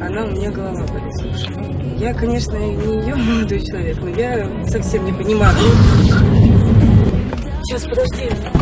она у меня голова болит, слушай. Я, конечно, не ее молодой человек, но я совсем не понимаю. Сейчас, подожди.